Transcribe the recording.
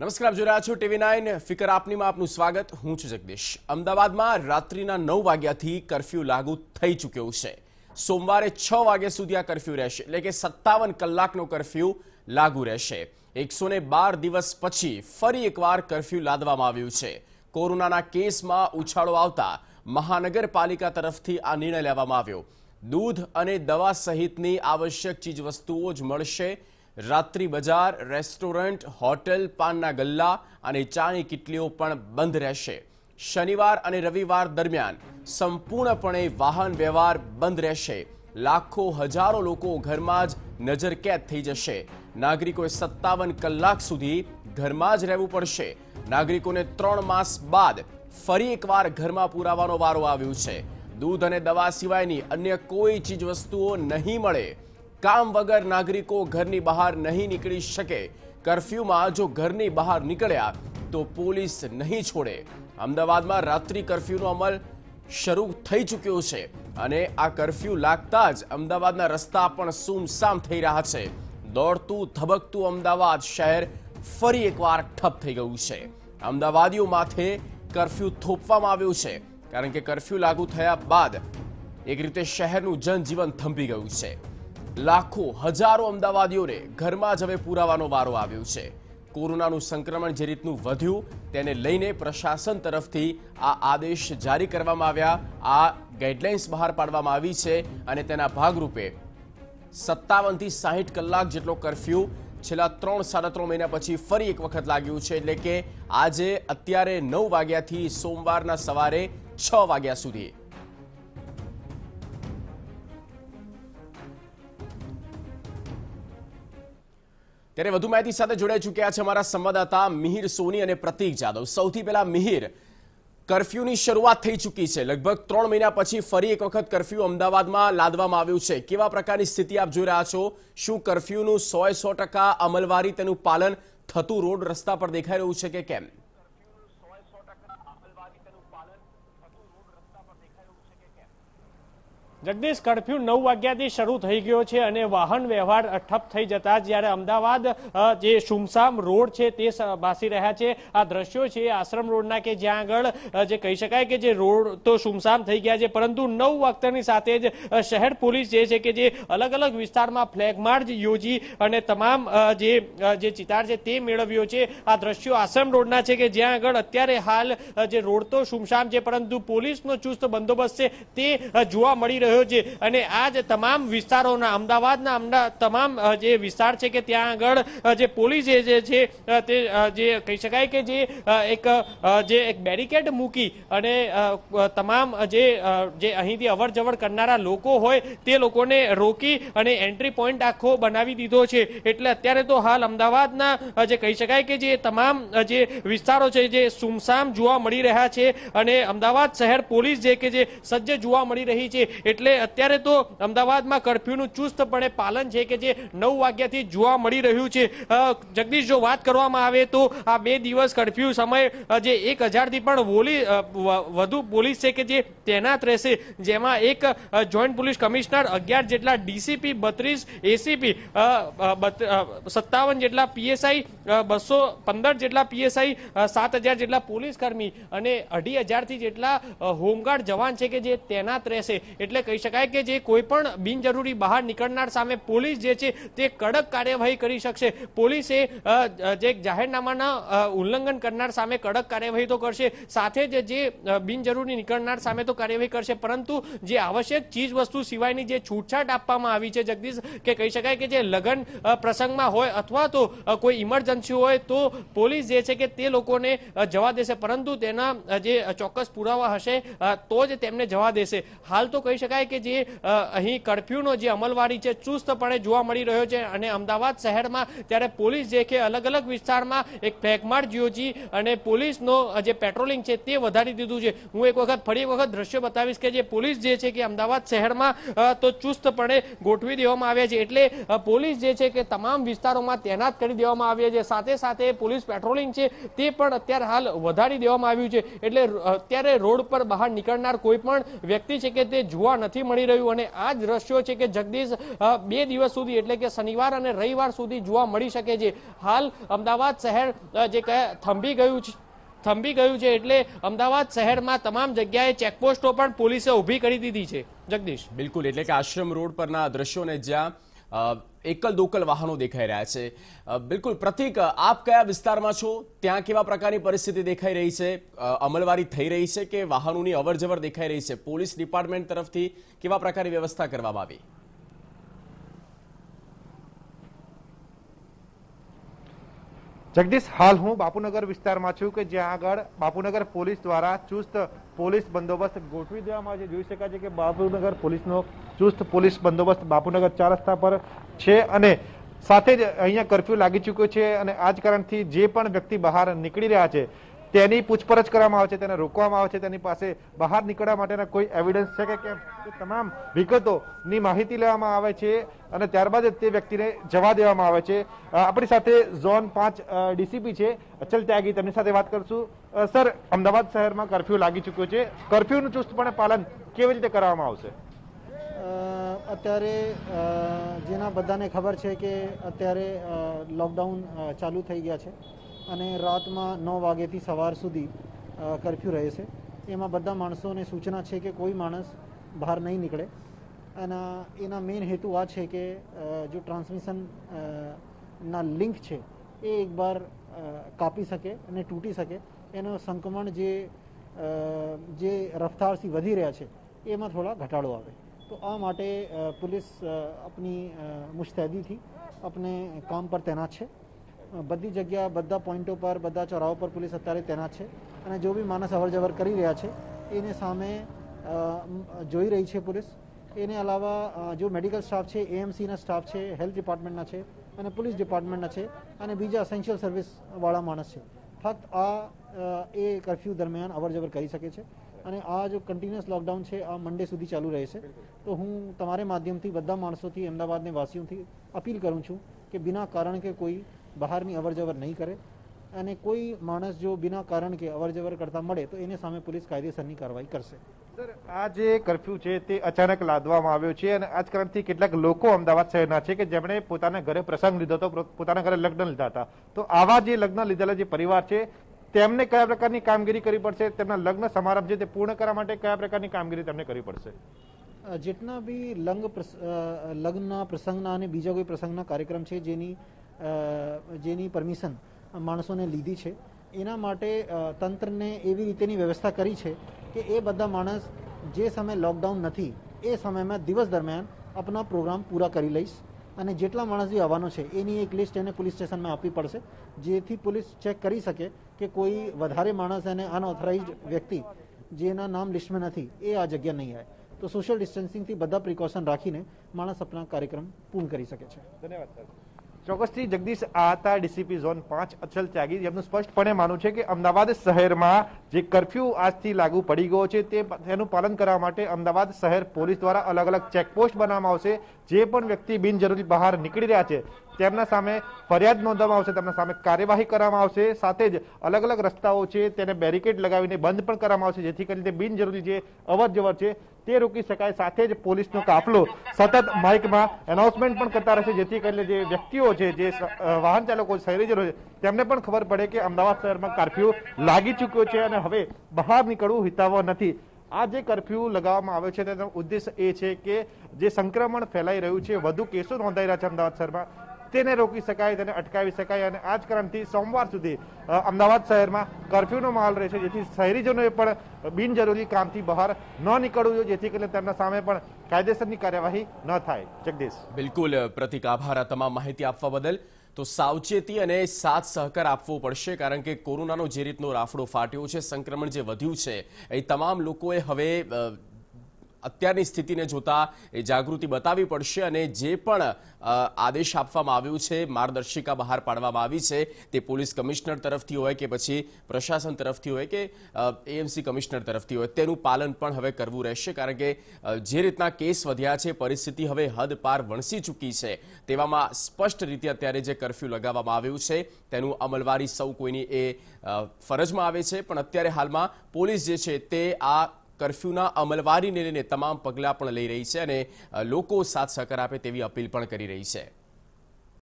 નમસ્કાર જોઈ રહ્યા છો ટીવી નાઇન. ફિકર આપનીમાં આપનું સ્વાગત. હું છું જગદીશ. અમદાવાદમાં રાત્રિના નવ વાગ્યાથી કરફ્યુ લાગુ થઈ ચૂક્યો છે. સોમવારે છ વાગ્યા સુધી આ કરફ્યુ રહેશે. એટલે કે સત્તાવન કલાકનો કરફ્યુ લાગુ રહેશે. એકસો બાર દિવસ પછી ફરી એકવાર કરફ્યુ લાદવામાં આવ્યું છે. કોરોનાના કેસમાં ઉછાળો આવતા મહાનગરપાલિકા તરફથી આ નિર્ણય લેવામાં આવ્યો. દૂધ અને દવા સહિતની આવશ્યક ચીજવસ્તુઓ જ મળશે. રાત્રિ બજાર, રેસ્ટોરન્ટ, હોટેલ, પાનના ગલ્લા અને ચાની કિટલીઓ પણ બંધ રહેશે. શનિવાર અને રવિવાર દરમિયાન સંપૂર્ણપણે વાહન વ્યવહાર બંધ રહેશે. લાખો, હજારો લોકો ઘરમાં જ નજરકેદ થઈ જશે. નાગરિકોએ સત્તાવન કલાક સુધી ઘરમાં જ રહેવું પડશે. નાગરિકોને ત્રણ માસ બાદ ફરી એકવાર ઘરમાં પુરાવાનો વારો આવ્યો છે. દૂધ અને દવા સિવાયની અન્ય કોઈ ચીજ વસ્તુઓ નહીં મળે. કામ વગર નાગરિકો ઘરની બહાર નહીં નીકળી શકે. કર્ફ્યુમાં જો ઘરની બહાર નીકળ્યા તો પોલીસ નહીં છોડે. અમદાવાદમાં રાત્રિ કર્ફ્યુનો અમલ શરૂ થઈ ચૂક્યો છે અને આ કર્ફ્યુ લાગતા જ અમદાવાદના રસ્તા પણ સુમસામ થઈ રહ્યા છે. દોડતું, ધબકતું અમદાવાદ શહેર ફરી એકવાર ઠપ થઈ ગયું છે. અમદાવાદીઓ માથે કર્ફ્યુ થોપવામાં આવ્યો છે, કારણ કે કર્ફ્યુ લાગુ થયા બાદ એક રીતે શહેરનું જનજીવન થંભી ગયું છે. લાખો, હજારો અમદાવાદીઓને ઘરમાં જ હવે પુરાવાનો વારો આવ્યો છે. કોરોનાનું સંક્રમણ જે રીતનું વધ્યું, તેને લઈને પ્રશાસન તરફથી આ આદેશ જારી કરવામાં આવ્યા. આ ગાઈડલાઇન્સ બહાર પાડવામાં આવી છે અને તેના ભાગરૂપે સત્તાવનથી સાહીઠ કલાક જેટલો કરફ્યુ છેલ્લા ત્રણ, સાડા ત્રણ મહિના પછી ફરી એક વખત લાગ્યું છે. એટલે કે આજે અત્યારે નવ વાગ્યાથી સોમવારના સવારે છ વાગ્યા સુધી. ત્યારે વધુ માહિતી સાથે જોડાઈ ચૂક્યા છે અમારા સંવાદદાતા મિહિર સોની અને પ્રતીક જાદવ. સૌથી પહેલા મિહિર, કરફ્યુની શરૂઆત થઈ ચૂકી છે. લગભગ ત્રણ મહિના પછી ફરી એક વખત કરફ્યુ અમદાવાદમાં લાદવામાં આવ્યું છે. કેવા પ્રકારની સ્થિતિ આપ જોઈ રહ્યા છો? શું કરફ્યુનું સો સો ટકા અમલવારી તેનું પાલન થતું રોડ રસ્તા પર દેખાઈ રહ્યું છે કે કેમ? જગદીશ, કર્ફ્યુ નવ વાગ્યાથી શરૂ થઈ ગયો છે અને વાહન વ્યવહાર ઠપ થઈ જતા જ્યારે અમદાવાદ જે સુમસામ રોડ છે તે ભાસી રહ્યા છે. આ દ્રશ્યો છે આશ્રમ રોડના કે જ્યાં આગળ જે કહી શકાય કે જે રોડ તો સુમસામ થઈ ગયા છે, પરંતુ નવ વાગ્યાની સાથે જ શહેર પોલીસ જે છે કે જે અલગ અલગ વિસ્તારમાં ફ્લેગ માર્ચ યોજી અને તમામ જે જે ચિતાર છે તે મેળવ્યો છે. આ દ્રશ્યો આશ્રમ રોડના છે કે જ્યાં આગળ અત્યારે હાલ જે રોડ તો સુમસામ છે, પરંતુ પોલીસનો ચુસ્ત બંદોબસ્ત છે તે જોવા મળી રહ્યો છે અને આ તમામ વિસ્તારોના, અમદાવાદના, અમદા- તમામ જે વિસ્તાર છે કે ત્યાં આગળ જે પોલીસ જે છે તે જે કહી શકાય કે જે એક જે એક બેરિકેડ મૂકી અને તમામ જે અહીંથી અવર જવર કરનારા લોકો હોય તે લોકોને રોકી અને એન્ટ્રી પોઈન્ટ આખો બનાવી દીધો છે. એટલે અત્યારે તો હાલ અમદાવાદના જે કહી શકાય કે જે તમામ જે વિસ્તારો છે જે સુમસામ જોવા મળી રહ્યા છે અને અમદાવાદ શહેર પોલીસ જે કે જે સજ્જ જોવા મળી રહી છે. એટલે અત્યારે તો અમદાવાદમાં કર્ફ્યુનું ચુસ્તપણે પાલન છે કે જે નવ વાગ્યાથી જોવા મળી રહ્યું છે. જગદીશ, જો વાત કરવામાં આવે તો આ બે દિવસ કર્ફ્યુ સમય જે એક હજારથી પણ વધુ પોલીસ છે કે જે તૈનાત રહેશે, જેમાં એક જોઈન્ટ પોલીસ કમિશનર, અગિયાર જેટલા ડીસીપી, બત્રીસ એસીપી સત્તાવન જેટલા પીએસઆઈ બસો પંદર જેટલા પીએસઆઈ સાત હજાર જેટલા પોલીસ કર્મી અને અઢી હજારથી જેટલા હોમગાર્ડ જવાન છે કે જે તૈનાત રહેશે. એટલે કહી શકાય કે જે કોઈ પણ બિનજરૂરી બહાર નીકળનાર સામે પોલીસ જે છે તે કડક કાર્યવાહી કરી શકશે. પોલીસે જે જાહેરનામાના ઉલ્લંઘન કરનાર સામે કડક કાર્યવાહી તો કરશે, સાથે જ જે બિનજરૂરી નીકળનાર સામે તો કાર્યવાહી કરશે, પરંતુ જે આવશ્યક ચીજ વસ્તુ સિવાયની જે છૂટછાટ આપવામાં આવી છે, જગદીશ, કે કહી શકાય કે જે લગ્ન પ્રસંગમાં હોય અથવા તો કોઈ ઇમરજન્સી હોય તો પોલીસ જે છે કે તે લોકોને જવા દેશે. પરંતુ તેના જે ચોક્કસ પુરાવા હશે તો જ તેમને જવા દેશે. હાલ તો કહી શકાય કે જે અહીં કર્ફ્યુનો જે અમલવારી છે, ચુસ્તપણે જોવા મળી રહ્યો છે અને અમદાવાદ શહેરમાં ત્યારે પોલીસ જે કે અલગ અલગ વિસ્તારમાં એક ફ્લેગમાર્ચ યોજી અને પોલીસનો જે પેટ્રોલિંગ છે તે વધારી દીધું છે. હું એક વખત, ફરી એક વખત દ્રશ્ય બતાવીશ કે જે પોલીસ જે છે કે અમદાવાદ શહેરમાં તો ચુસ્તપણે ગોઠવી દેવામાં આવ્યા છે. એટલે પોલીસ જે છે કે તમામ વિસ્તારોમાં તૈનાત કરી દેવામાં આવ્યા છે. સાથે સાથે પોલીસ પેટ્રોલિંગ છે તે પણ અત્યારે હાલ વધારી દેવામાં આવ્યું છે. એટલે અત્યારે રોડ પર બહાર નીકળનાર કોઈ પણ વ્યક્તિ છે કે તે જોવા નથી નથી મળી રહ્યું અને આ જ દ્રશ્યો છે કે જગદીશ બે દિવસ સુધી એટલે કે શનિવાર અને રવિવાર સુધી જોવા મળી શકે છે. હાલ અમદાવાદ શહેર જે થંભી ગયું છે, થંભી ગયું છે એટલે અમદાવાદ શહેરમાં તમામ જગ્યાએ ચેકપોસ્ટો પણ પોલીસે ઊભી કરી દીધી છે. જગદીશ. બિલકુલ, એટલે કે આશ્રમ રોડ પરના દ્રશ્યોને જ્યાં એકલ દોકલ વાહનો દેખાઈ રહ્યા છે. બિલકુલ પ્રતિક, આપ કયા વિસ્તારમાં છો? ત્યાં કેવા પ્રકારની પરિસ્થિતિ દેખાઈ રહી છે? અમલવારી થઈ રહી છે કે વાહનોની અવરજવર દેખાઈ રહી છે? પોલીસ ડિપાર્ટમેન્ટ તરફથી કેવા પ્રકારની વ્યવસ્થા કરવામાં આવી? જગદીશ, હાલ હું બાપુનગર વિસ્તારમાં છું કે જ્યાં આગળ બાપુનગર પોલીસ દ્વારા ચુસ્ત પોલીસ બંદોબસ્ત ગોઠવી દેવામાં આવે છે. જોઈ શકાય છે કે બાપુનગર પોલીસનો ચુસ્ત પોલીસ બંદોબસ્ત બાપુનગર ચાર રસ્તા પર છે અને સાથે જ અહીંયા કરફ્યુ લાગી ચૂક્યો છે અને આ જ કારણથી જે પણ વ્યક્તિ બહાર નીકળી રહ્યા છે તેની પૂછપરછ કરવામાં આવે છે, તેને રોકવામાં આવે છે, તેની પાસે બહાર નીકળવા માટેના કોઈ એવિડન્સ છે કે કેમ? તમામ વિગતોની માહિતી લેવામાં આવે છે અને ત્યારબાદ જ તે વ્યક્તિને જવા દેવામાં આવે છે. આપણી સાથે ઝોન પાંચ ડીસીપી છે, અચલ ત્યાગી. તેમની સાથે વાત કરશું. સર, અમદાવાદ શહેરમાં કરફ્યુ લાગી ચૂક્યો છે. કરફ્યુનું ચુસ્તપણે પાલન કેવી રીતે કરવામાં આવશે? અત્યારે જેના બધાને ખબર છે કે અત્યારે લોકડાઉન ચાલુ થઈ ગયા છે. અને રાતમાં નવ વાગ્યાથી સવાર સુધી કરફ્યુ રહે છે. એમાં બધા માણસોને સૂચના છે કે કોઈ માણસ બહાર નહીં નીકળે. અને એના મેઇન હેતુ આ છે કે જો ટ્રાન્સમિશન ના લિંક છે એ એકવાર કાપી શકે અને તૂટી શકે. એનો સંક્રમણ જે જે રફતારથી વધી રહ્યા છે એમાં થોડા ઘટાડો આવે. તો આ માટે પોલીસ આપની અ, મુસ્તૈદીથી આપણે કામ પર તૈનાત છે. બધી જગ્યા, બધા પોઈન્ટો પર, બધા ચોરાઓ પર પોલીસ અત્યારે તૈનાત છે. અને જો બી માણસ અવરજવર કરી રહ્યા છે, એને સામે જોઈ રહી છે પોલીસ. એને અલાવા જો મેડિકલ સ્ટાફ છે, એએમસીના સ્ટાફ છે, હેલ્થ ડિપાર્ટમેન્ટના છે અને પોલીસ ડિપાર્ટમેન્ટના છે અને બીજા એસેન્શિયલ સર્વિસવાળા માણસ છે. ફક્ત આ એ કરફ્યુ દરમિયાન અવરજવર કરી શકે છે. અને આ જો કન્ટિન્યુઅસ લોકડાઉન છે, આ મંડે સુધી ચાલુ રહેશે તો હું તમારે માધ્યમથી બધા માણસોથી, અમદાવાદને વાસીઓથી અપીલ કરું છું કે, બિના કારણ કે કોઈ બહારની અવરજવર નહીં કરે અને કોઈ માણસ જો બિના કારણ કે અવરજવર કરતા મળે તો એને સામે પોલીસ કાયદેસરની કાર્યવાહી કરશે. સર આ જે કરફ્યુ છે તે અચાનક લાદવામાં આવ્યો છે અને આજ કારણથી કેટલાક લોકો અમદાવાદ શહેરના છે કે જેમણે પોતાના ઘરે પ્રસંગ લીધો હતો પોતાના ઘરે લગ્ન લીધા હતા. તો આવા જે લગ્ન લીધેલા જે પરિવાર છે તેમને કયા પ્રકારની કામગીરી કરવી પડશે? તેમના લગ્ન સમારંભ છે તે પૂર્ણ કરવા માટે કયા પ્રકારની કામગીરી તેમને કરવી પડશે? જેટલા બી લગ્ન લગ્નના પ્રસંગના અને બીજા કોઈ પ્રસંગના કાર્યક્રમ છે જેની જેની પરમિશન માણસોને લીધી છે. એના માટે તંત્રને એવી રીતેની વ્યવસ્થા કરી છે કે એ બધા માણસ જે સમય લોકડાઉન નથી, એ સમયમાં દિવસ દરમિયાન આપણા પ્રોગ્રામ પૂરા કરી લઈશ. અને જેટલા માણસ બી આવવાનો છે, એની એક લિસ્ટ એને પોલીસ સ્ટેશનમાં આપવી પડશે, જેથી પોલીસ ચેક કરી શકે કે કોઈ વધારે માણસ અને અનઓથોરાઇઝ વ્યક્તિ, જેના નામ લિસ્ટમાં નથી, એ આ જગ્યા નહીં આવે. તો સોશિયલ ડિસ્ટન્સિંગથી બધા પ્રિકોશન રાખીને માણસ આપણા કાર્યક્રમ પૂર્ણ કરી શકે છે. ધન્યવાદ સર ચોક્કસથી જગદીશ, આ હતા ડીસીપી ઝોન પાંચ અચલ ત્યાગી. જેમનું સ્પષ્ટપણે માનવું છે કે અમદાવાદ શહેરમાં જે કરફ્યુ આજથી લાગુ પડી ગયો છે, તે તેનું પાલન કરવા માટે અમદાવાદ શહેર પોલીસ દ્વારા અલગ અલગ ચેકપોસ્ટ બનાવવામાં આવશે. જે પણ વ્યક્તિ બિનજરૂરી બહાર નીકળી રહ્યા છે તેમના સામે ફરિયાદ નોંધવામાં આવશે, તેમના સામે કાર્યવાહી કરવામાં આવશે. સાથે જ અલગ અલગ રસ્તાઓ છે, તેને બેરિકેડ લગાવીને બંધ પણ કરવામાં આવશે, જેથી કરીને બિનજરૂરી જે અવર છે, તે રોકી શકાય. સાથે જ પોલીસનો કાફલો સતત માઇકમાં એનાઉન્સમેન્ટ પણ કરતા રહેશે, જેથી કરીને જે વ્યક્તિઓ છે, જે વાહન ચાલકો, શહેરીજનો છે, તેમને પણ ખબર પડે કે અમદાવાદ શહેરમાં કર્ફ્યુ લાગી ચૂક્યો છે અને હવે બહાર નીકળવું હિતાવહ નથી. આ જે કરફ્યુ લગાવવામાં આવ્યો છે, તેનો ઉદ્દેશ એ છે કે જે સંક્રમણ ફેલાઈ રહ્યું છે, વધુ કેસો નોંધાઈ રહ્યા છે અમદાવાદ શહેરમાં. તેને રોકી શકાય તેને અટકાવી શકાય અને આ જ કારણથી સોમવાર સુધી અમદાવાદ શહેરમાં કરફ્યુનો માહોલ રહેશે જેથી શહેરીજનોએ પણ બિનજરૂરી કામથી બહાર ન નીકળવું જોઈએ, જેથી કરીને તેમના સામે પણ કાયદેસરની કાર્યવાહી ન થાય. જગદીશ. બિલકુલ પ્રતિક આભાર તમામ માહિતી આપવા બદલ. તો સાવચેતી અને સાથ સહકાર આપવો પડશે, કારણ કે કોરોનાનો જે રીતનો રાફડો ફાટ્યો છે, સંક્રમણ જે વધ્યું છે, એ તમામ લોકોએ હવે અત્યારની સ્થિતિને જોતા એ જાગૃતિ બતાવવી પડશે અને જે પણ આદેશ આપવામાં આવ્યું છે, માર્ગદર્શિકા બહાર પાડવામાં આવી છે, તે પોલીસ કમિશનર તરફથી હોય કે પછી પ્રશાસન તરફથી હોય કે એએમસી કમિશનર તરફથી હોય, તેનું પાલન પણ હવે કરવું રહેશે. કારણ કે જે રીતના કેસ વધ્યા છે, પરિસ્થિતિ હવે હદ પાર વણસી ચૂકી છે, તેવામાં સ્પષ્ટ રીતે અત્યારે જે કરફ્યુ લગાવવામાં આવ્યું છે, તેનું અમલવારી સૌ કોઈની એ ફરજમાં આવે છે. પણ અત્યારે હાલમાં પોલીસ જે છે, તે આ કર્ફ્યુના અમલવારીને લઈને તમામ પગલાં પણ લઈ રહી છે અને લોકો સાથ સહકાર આપે તેવી અપીલ પણ કરી રહી છે.